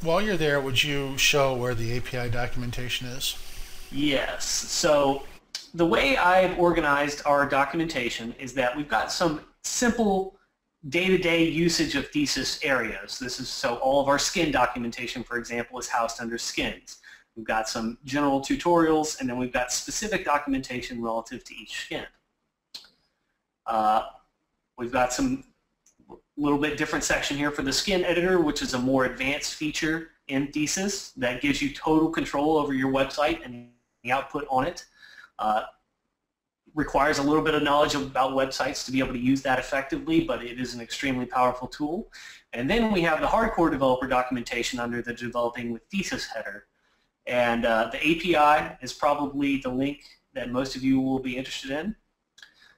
while you're there, would you show where the API documentation is? Yes. So the way I've organized our documentation is that we've got some simple day-to-day usage of thesis areas. This is so all of our skin documentation, for example, is housed under skins. We've got some general tutorials, and then we've got specific documentation relative to each skin. Uh, we've got some little bit different section here for the skin editor, which is a more advanced feature in Thesis that gives you total control over your website and the output on it. Uh, requires a little bit of knowledge about websites to be able to use that effectively, but it is an extremely powerful tool. And then we have the hardcore developer documentation under the developing with thesis header. And uh, the API is probably the link that most of you will be interested in.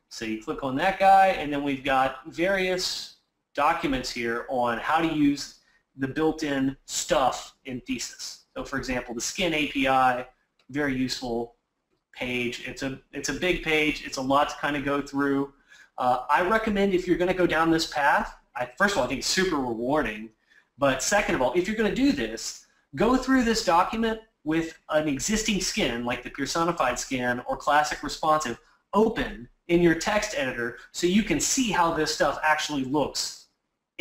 So you click on that guy, and then we've got various documents here on how to use the built-in stuff in Thesis. So for example, the skin API, very useful page. It's a, it's a big page. It's a lot to kind of go through. Uh, I recommend if you're going to go down this path, I, first of all, I think it's super rewarding. But second of all, if you're going to do this, go through this document with an existing skin, like the Pearsonified skin or classic responsive, open in your text editor so you can see how this stuff actually looks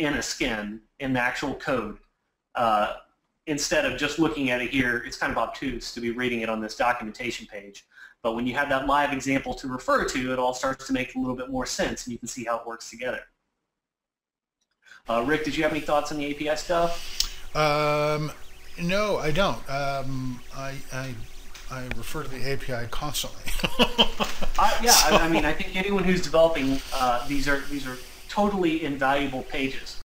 in a skin in the actual code. Uh, instead of just looking at it here, it's kind of obtuse to be reading it on this documentation page. But when you have that live example to refer to, it all starts to make a little bit more sense, and you can see how it works together. Uh, Rick, did you have any thoughts on the API stuff? Um, no, I don't. Um, I, I, I refer to the API constantly. uh, yeah, so. I, I, mean, I think anyone who's developing uh, these are these are totally invaluable pages.